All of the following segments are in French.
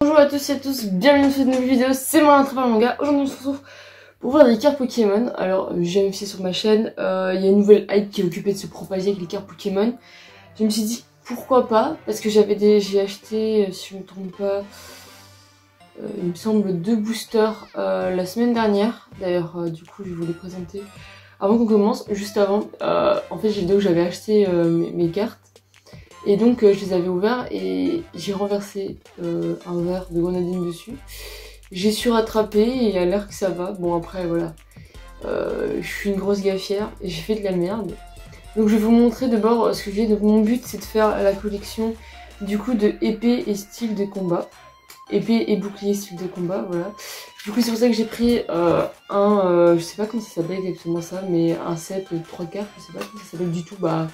Bonjour à tous et à tous, bienvenue dans cette nouvelle vidéo, c'est moi l'entrepreneur manga. Aujourd'hui on se retrouve pour voir des cartes Pokémon. Alors j'ai investi sur ma chaîne, euh, il y a une nouvelle hype qui est occupée de se propager avec les cartes Pokémon. Je me suis dit pourquoi pas, parce que j'avais des... j'ai acheté, euh, si je me trompe pas, euh, il me semble deux boosters euh, la semaine dernière. D'ailleurs euh, du coup je vous les présenter avant qu'on commence. Juste avant, euh, en fait j'ai dit que j'avais acheté euh, mes, cartes. Et donc euh, je les avais ouverts et j'ai renversé euh, un verre de grenadine dessus. J'ai su rattraper et il a l'air que ça va. Bon après voilà, Euh, je suis une grosse gaffière et j'ai fait de la merde. Donc je vais vous montrer d'abord euh, ce que j'ai. Donc mon but c'est de faire la collection du coup de épée et style de combat. Épée et bouclier style de combat, voilà. Du coup c'est pour ça que j'ai pris euh, un, euh, je sais pas comment ça s'appelle exactement ça, mais un set de 3 cartes, je sais pas comment ça s'appelle du tout, bah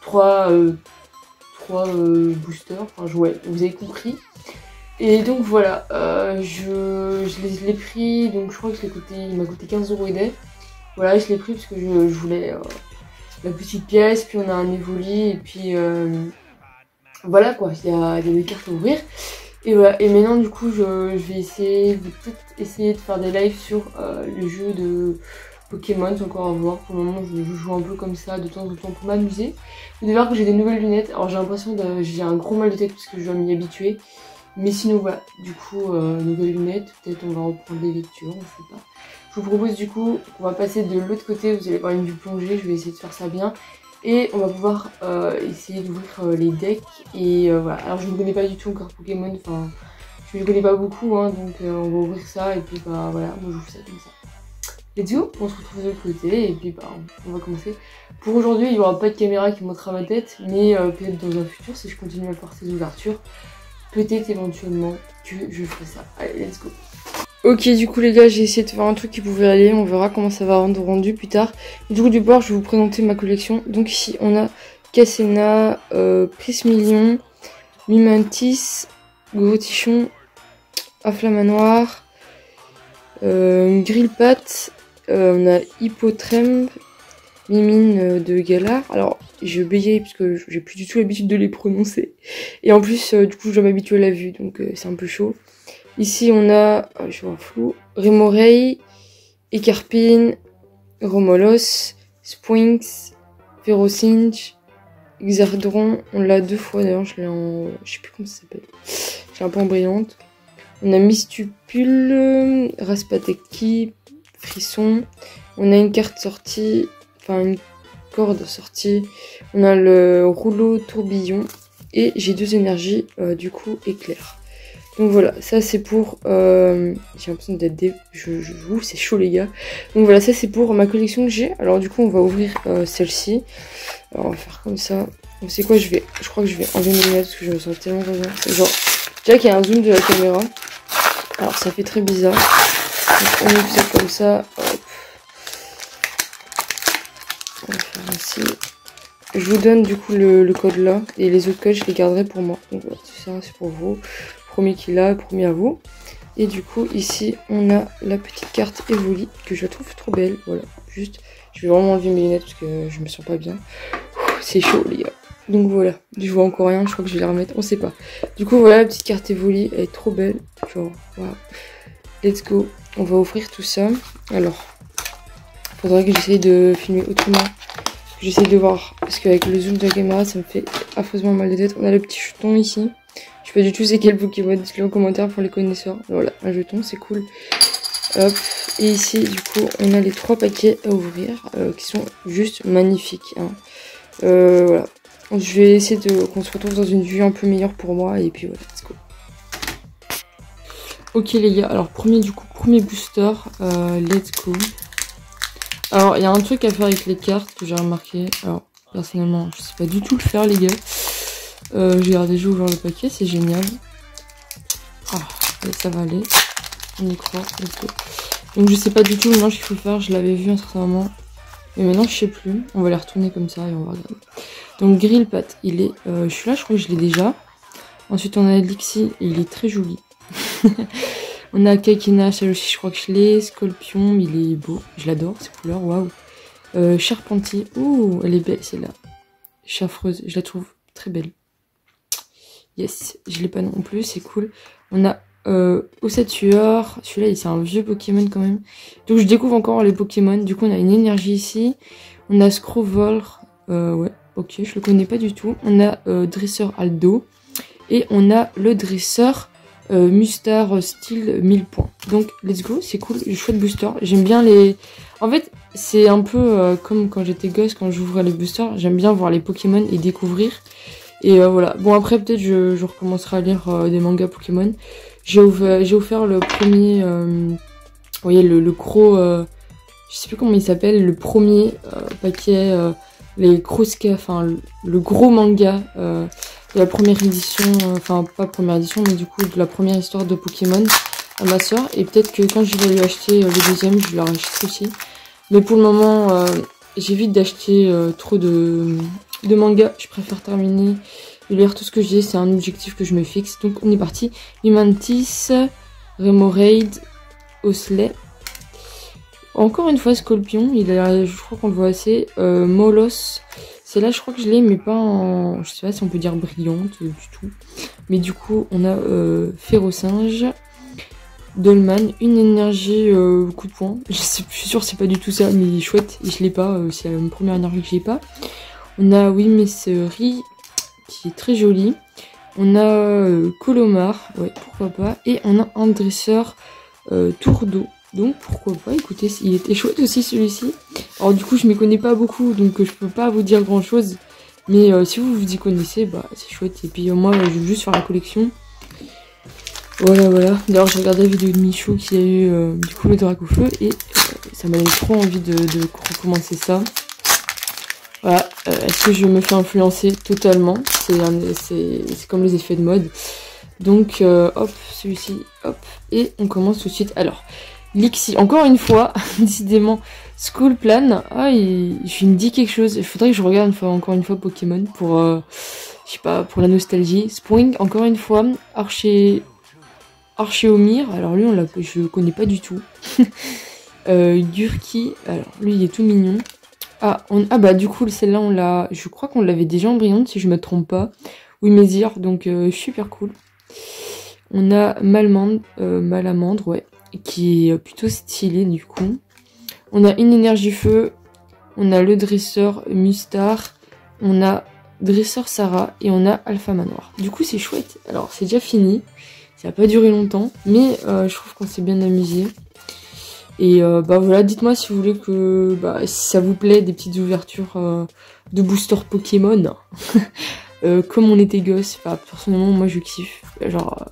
3 trois euh, boosters, enfin ouais, vous avez compris. Et donc voilà, euh, je, je l'ai pris, donc je crois que je coûté, il m'a coûté 15 euros et. Voilà, je l'ai pris parce que je, je voulais euh, la petite pièce, puis on a un évoli, et puis euh, voilà quoi, il y a, y a des cartes à ouvrir. Et voilà, et maintenant du coup je, je vais essayer, de peut-être essayer de faire des lives sur euh, le jeu de Pokémon, c'est encore à voir. Pour le moment je, joue un peu comme ça de temps en temps pour m'amuser. Vous devez voir que j'ai des nouvelles lunettes. Alors j'ai l'impression que j'ai un gros mal de tête parce que je dois m'y habituer. Mais sinon voilà, du coup, euh, nouvelles lunettes, peut-être on va reprendre des lectures, on sait pas. Je vous propose du coup qu'on va passer de l'autre côté, vous allez voir une vue plongée, je vais essayer de faire ça bien. Et on va pouvoir euh, essayer d'ouvrir euh, les decks. Et euh, voilà, alors je ne connais pas du tout encore Pokémon, enfin je ne connais pas beaucoup, hein, donc on va ouvrir ça et puis bah voilà, moi je vous ça comme ça. Let's go, on se retrouve de l'autre côté et puis bah on va commencer. Pour aujourd'hui, il n'y aura pas de caméra qui montrera ma tête, mais peut-être dans un futur, si je continue à faire ces ouvertures, peut-être éventuellement que je ferai ça. Allez, let's go. Ok, du coup les gars, j'ai essayé de faire un truc qui pouvait aller, on verra comment ça va rendre rendu plus tard. Du coup, du bord, je vais vous présenter ma collection. Donc ici, on a Cassena, euh, Prismillion, Mimantis, Gros Tichon, Afflamanoir, euh, Grillpat, euh, on a Hippotrembe, Mimine euh, de Galar. Alors, je bégaye parce que j'ai plus du tout l'habitude de les prononcer. Et en plus, euh, du coup, je dois m'habituer à la vue, donc euh, c'est un peu chaud. Ici, on a, oh, je vois flou, Rémorei, Ecarpine, Romolos, Spwinx, Ferrocinch, Xardron. On l'a deux fois d'ailleurs, je l'ai en. Je sais plus comment ça s'appelle. J'ai un peu en brillante. On a Mistupule, Raspateki, Frisson. On a une carte sortie, enfin une corde sortie. On a le rouleau tourbillon. Et j'ai deux énergies, euh, du coup, éclair. Donc voilà, ça c'est pour... euh, j'ai l'impression d'être des... Je, c'est chaud les gars. Donc voilà, ça c'est pour ma collection que j'ai. Alors du coup, on va ouvrir euh, celle-ci. Alors on va faire comme ça. Donc, C'est quoi je vais Je crois que je vais enlever mes lunettes parce que je me sens tellement comme ça. Genre, déjà qu'il y a un zoom de la caméra. Alors ça fait très bizarre. On ouvre ça comme ça. Hop. On va faire ainsi. Je vous donne du coup le, code là. Et les autres codes, je les garderai pour moi. Donc voilà, ça c'est pour vous. Premier qui l'a, premier à vous. Et du coup, ici, on a la petite carte Evoli que je trouve trop belle. Voilà, juste, je vais vraiment enlever mes lunettes parce que je me sens pas bien. C'est chaud, les gars. Donc voilà, je vois encore rien, je crois que je vais la remettre, on sait pas. Du coup, voilà la petite carte Evoli, elle est trop belle. Let's go. On va offrir tout ça. Alors, faudrait que j'essaye de filmer autrement. J'essaye de voir, parce qu'avec le zoom de la caméra, ça me fait affreusement mal de tête. On a le petit jeton ici. Je sais pas du tout c'est quel Pokémon, dites-le en commentaire pour les connaisseurs. Voilà, un jeton, c'est cool. Hop, et ici, du coup, on a les trois paquets à ouvrir, euh, qui sont juste magnifiques. hein. Euh, voilà. Je vais essayer de qu'on se retrouve dans une vue un peu meilleure pour moi, et puis voilà, let's go. Ok les gars, alors premier du coup, premier booster, euh, let's go. Alors il y a un truc à faire avec les cartes que j'ai remarqué. Alors personnellement, je sais pas du tout le faire les gars. Euh, j'ai déjà ouvert le paquet, c'est génial. Ah, ça va aller. On y croit. Donc je sais pas du tout maintenant ce qu'il faut faire, je l'avais vu un certain moment. Mais maintenant je sais plus. On va les retourner comme ça et on va regarder. Donc Grillpat, il est. Euh, je suis là, je crois que je l'ai déjà. Ensuite on a Lixie, il est très joli. On a Kakina, celle aussi je crois que je l'ai. Scorpion, il est beau. Je l'adore, ces couleurs, waouh. Euh, Charpentier, ouh, elle est belle celle-là. Charfreuse, je la trouve très belle. Yes, je l'ai pas non plus, c'est cool. On a euh, celui-là c'est un vieux Pokémon quand même. Donc je découvre encore les Pokémon. Du coup on a une énergie ici. On a Scrowvolr, euh, ouais, ok, je le connais pas du tout. On a euh, Dresseur Aldo. Et on a le Dresseur euh, Mustar Style 1000 points. Donc let's go, c'est cool, chouette booster. J'aime bien les... En fait, c'est un peu euh, comme quand j'étais gosse, quand j'ouvrais les boosters. J'aime bien voir les Pokémon et découvrir. Et euh, voilà. Bon après peut-être je, recommencerai à lire euh, des mangas Pokémon. J'ai j'ai offert le premier... vous voyez le, le gros... je sais plus comment il s'appelle. Le premier paquet... les gros enfin le, gros manga de la première édition, enfin pas première édition, mais du coup de la première histoire de Pokémon à ma soeur. Et peut-être que quand je vais lui acheter le deuxième, je achèterai aussi. Mais pour le moment, euh, j'évite d'acheter euh, trop de, de mangas. Je préfère terminer de lire tout ce que j'ai. C'est un objectif que je me fixe. Donc on est parti. Humantis, Remoraid, Osley. Encore une fois, Scorpion. Il a, je crois qu'on le voit assez. Euh, Molos. C'est là, je crois que je l'ai, mais pas en... Je sais pas si on peut dire brillante du tout. Mais du coup, on a euh, Férocinge. Dolman, une énergie euh, coup de poing. Je, suis sûre c'est pas du tout ça, mais chouette. Et je l'ai pas, euh, c'est la première énergie que j'ai pas. On a Wimesserie, qui est très jolie. On a euh, Colomar, ouais, pourquoi pas. Et on a un dresseur tour d'eau. Donc pourquoi pas, écoutez, il était chouette aussi celui-ci. Alors du coup je m'y connais pas beaucoup, donc je peux pas vous dire grand chose. Mais si vous vous y connaissez, bah c'est chouette. Et puis moi je vais juste faire la collection. Voilà, voilà. D'ailleurs, j'ai regardé la vidéo de Michou qui a eu euh, du coup le drac au feu et euh, ça m'a donné trop envie de, de, recommencer ça. Voilà. Euh, Est-ce que je me fais influencer totalement? C'est comme les effets de mode. Donc, euh, hop, celui-ci, hop. Et on commence tout de suite. Alors, Lixi, encore une fois, décidément, School Plan. Ah, il, il, me dit quelque chose. Il faudrait que je regarde encore une fois Pokémon pour, je sais pas, pour la nostalgie. Spring, encore une fois. Archer Archéomir, alors lui on l'a, je connais pas du tout. euh, Gurki, alors lui il est tout mignon. Ah, on, ah bah du coup celle-là on l'a, je crois qu'on l'avait déjà en brillante si je me trompe pas. Oui Mézir, donc euh, super cool. On a Malmande, euh, Malamandre, ouais, qui est plutôt stylé du coup. On a une énergie feu, on a le dresseur Mustar, on a dresseur Sarah et on a Alpha Manoir. Du coup c'est chouette. Alors c'est déjà fini. Ça n'a pas duré longtemps, mais euh, je trouve qu'on s'est bien amusé. Et euh, bah voilà, dites-moi si vous voulez que bah, si ça vous plaît des petites ouvertures euh, de booster Pokémon. euh, comme on était gosse, bah, personnellement moi je kiffe. Genre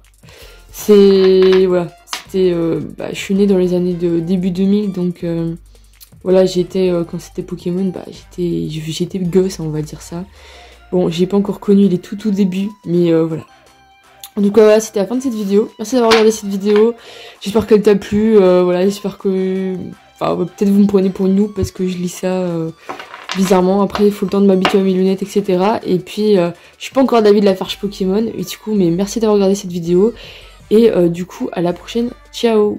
c'est voilà, c'était bah, je suis née dans les années de début 2000 donc voilà, j'étais quand c'était Pokémon, bah j'étais j'étais gosse, on va dire ça. Bon, j'ai pas encore connu les tout tout débuts, mais voilà, en tout cas, voilà, c'était la fin de cette vidéo. Merci d'avoir regardé cette vidéo. J'espère qu'elle t'a plu. Euh, voilà, j'espère que... Peut-être vous me prenez pour noob parce que je lis ça euh, bizarrement. Après, il faut le temps de m'habituer à mes lunettes, etc. Et puis, euh, je suis pas encore d'avis de la farce Pokémon. Et du coup, mais merci d'avoir regardé cette vidéo. Et du coup, à la prochaine. Ciao